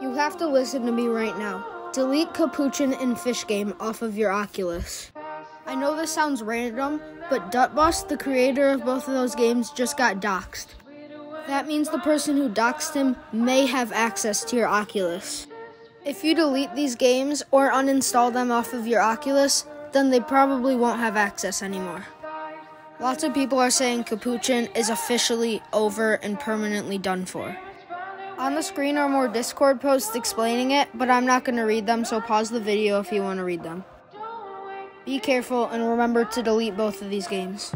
You have to listen to me right now. Delete Capuchin and Fish Game off of your Oculus. I know this sounds random, but Dutbus, the creator of both of those games, just got doxxed. That means the person who doxxed him may have access to your Oculus. If you delete these games or uninstall them off of your Oculus, then they probably won't have access anymore. Lots of people are saying Capuchin is officially over and permanently done for. On the screen are more Discord posts explaining it, but I'm not going to read them, so pause the video if you want to read them. Be careful and remember to delete both of these games.